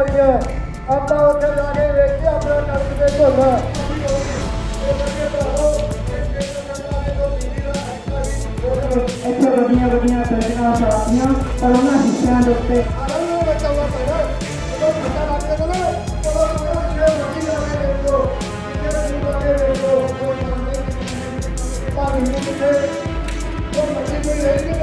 ಬಳಿಗೆ ಅಂತ ಹೊಟ್ಟೆದಾಗೆ ವ್ಯಕ್ತಿ ಅವರ ನಡೆಸಬೇಕು ಅಲ್ಲ ಹೆಚ್ಚು ಬಗೆಯ ಬಗೆಯ ಬೆಳಗಿನ ಶಾಲೆಯ ತನ್ನ ಶಿಕ್ಷಣ ಜೊತೆ Thank you.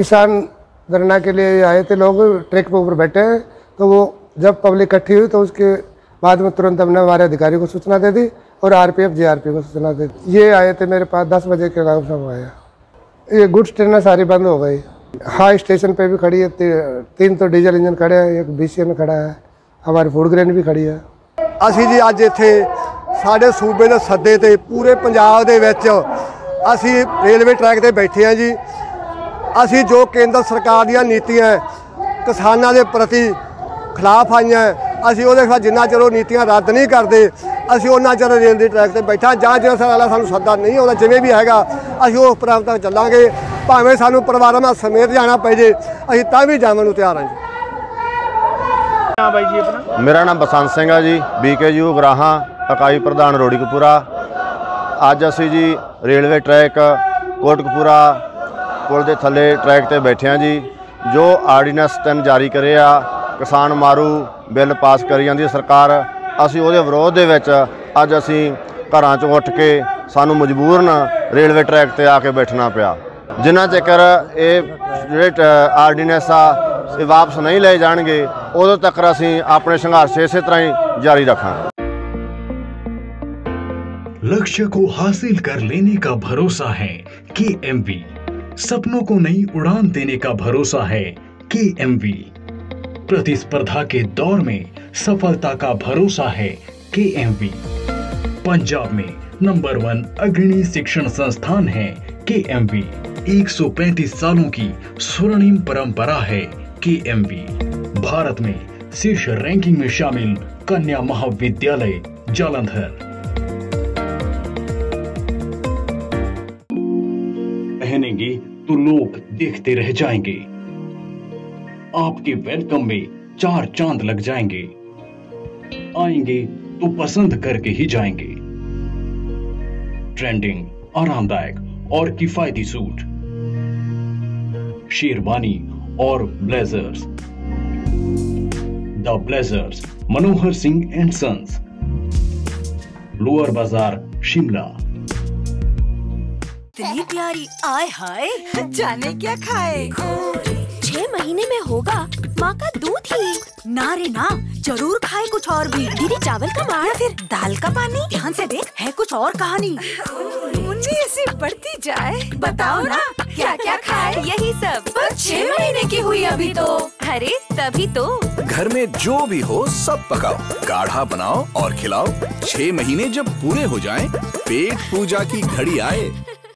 किसान धरना के लिए आए थे लोग ट्रैक पे ऊपर बैठे हैं तो वो जब पब्लिक इकट्ठी हुई तो उसके बाद में तुरंत हमने हमारे अधिकारी को सूचना दे दी और आरपीएफ जीआरपी को सूचना दे दी ये आए थे मेरे पास दस बजे के लगभग सब आया ये गुड्स ट्रेनें सारी बंद हो गई हाँ स्टेशन पे भी खड़ी है ती, तीन तो डीजल इंजन खड़े हैं एक बी खड़ा है हमारी फूड ग्रेन भी खड़ी है ਅਸੀਂ ਜੀ ਅੱਜ ਇੱਥੇ ਸਾਡੇ ਸੂਬੇ ਦੇ ਸੱਦੇ ਤੇ ਪੂਰੇ ਪੰਜਾਬ ਦੇ ਵਿੱਚ ਅਸੀਂ ਰੇਲਵੇ ਟਰੈਕ ਤੇ ਬੈਠੇ ਹਾਂ ਜੀ ਅਸੀਂ ਜੋ ਕੇਂਦਰ ਸਰਕਾਰ ਦੀਆਂ ਨੀਤੀਆਂ ਕਿਸਾਨਾਂ ਦੇ ਪ੍ਰਤੀ ਖਿਲਾਫ ਆਈਆਂ ਅਸੀਂ ਉਹਦੇ ਖਿਲਾਫ ਜਿੰਨਾ ਚਿਰ ਉਹ ਨੀਤੀਆਂ ਰੱਦ ਨਹੀਂ ਕਰਦੇ ਅਸੀਂ ਉਹਨਾਂ ਚਿਰ ਰੇਲ ਦੇ ਟਰੈਕ ਤੇ ਬੈਠਾ ਜਾਂ ਜੇ ਸਾਡਾ ਸਾਨੂੰ ਸੱਦਾ ਨਹੀਂ ਆਉਂਦਾ ਜਿਵੇਂ ਵੀ ਹੈਗਾ ਅਸੀਂ ਉਸ ਪ੍ਰਾਂਤ ਤੱਕ ਚੱਲਾਂਗੇ ਭਾਵੇਂ ਸਾਨੂੰ ਪਰਿਵਾਰਾਂ ਨਾਲ ਸਮੇਤ ਜਾਣਾ ਪੈ ਜੇ ਅਸੀਂ ਤਾਂ ਵੀ ਜਾਣ ਨੂੰ ਤਿਆਰ ਹਾਂ ਜੀ। ਨਾਮ ਬਾਈ ਜੀ ਆਪਣਾ? ਮੇਰਾ ਨਾਮ ਬਸੰਤ ਸਿੰਘ ਆ ਜੀ ਬੀਕੇਯੂ ਗਰਾਹਾਂ ਇਕਾਈ ਪ੍ਰਧਾਨ ਰੋੜੀਕਪੂਰਾ। ਅੱਜ ਅਸੀਂ ਜੀ ਰੇਲਵੇ ਟਰੈਕ ਕੋਟਕਪੂਰਾ ਪੁਲ ਦੇ ਥੱਲੇ ਟਰੈਕ ਤੇ ਬੈਠੇ ਹਾਂ ਜੀ ਜੋ ਆਰਡੀਨੈਂਸ ਤਿੰਨ ਜਾਰੀ ਕਰੇ ਆ ਕਿਸਾਨ ਮਾਰੂ ਬਿੱਲ ਪਾਸ ਕਰੀ ਜਾਂਦੀ ਹੈ ਸਰਕਾਰ ਅਸੀਂ ਉਹਦੇ ਵਿਰੋਧ ਦੇ ਵਿੱਚ ਅੱਜ ਅਸੀਂ ਘਰਾਂ ਚੋਂ ਉੱਠ ਕੇ ਸਾਨੂੰ ਮਜਬੂਰਨ ਰੇਲਵੇ ਟਰੈਕ ਤੇ ਆ ਕੇ ਬੈਠਣਾ ਪਿਆ ਜਿੰਨਾ ਚਿਰ ਇਹ ਜਿਹੜੇ ਟ- ਆਰਡੀਨੈਂਸ ਆ ਇਹ ਵਾਪਸ ਨਹੀਂ ਲਏ ਜਾਣਗੇ ਉਦੋਂ ਤੱਕ ਅਸੀਂ ਆਪਣੇ ਸੰਘਰਸ਼ ਇਸੇ ਤਰ੍ਹਾਂ ਹੀ ਜਾਰੀ ਰੱਖਾਂਗੇ लक्ष्य को हासिल कर लेने का भरोसा है के सपनों को नई उड़ान देने का भरोसा है के एम वी प्रतिस्पर्धा के दौर में सफलता का भरोसा है के एम वी पंजाब में नंबर वन अग्रणी शिक्षण संस्थान है के 135 सालों की स्वर्णिम परंपरा है के एम वी भारत में शीर्ष रैंकिंग में शामिल कन्या महाविद्यालय, जालंधर। पहनेंगे तो लोग देखते रह जाएँगे। आपके वेलकम में चार चाँद लग जाएँगे। आएँगे तो पसंद करके ही जाएँगे। ट्रेंडिंग आरामदायक और किफायती सूट। शेरवानी और blazers the blazers Manohar Singh and sons Lower Bazaar Shimla. इतनी प्यारी। आय हाय। जाने क्या खाए? छह महीने में होगा। माँ का दूध ही। ना रे ना ज़रूर खाए कुछ और भी। दीदी चावल का मार फिर दाल का पानी? ध्यान से देख है कुछ और कहानी। मुन्नी ऐसी बढ़ती जाए। बताओ ना क्या क्या खाए? यही सब। पर छह महीने की हुई अभी तो। अरे तभी तो। घर में जो भी हो सब पकाओ। गाढ़ा बनाओ और खिलाओ। छह महीने जब पूरे हो जाएँ, पेट पूजा की घड़ी आए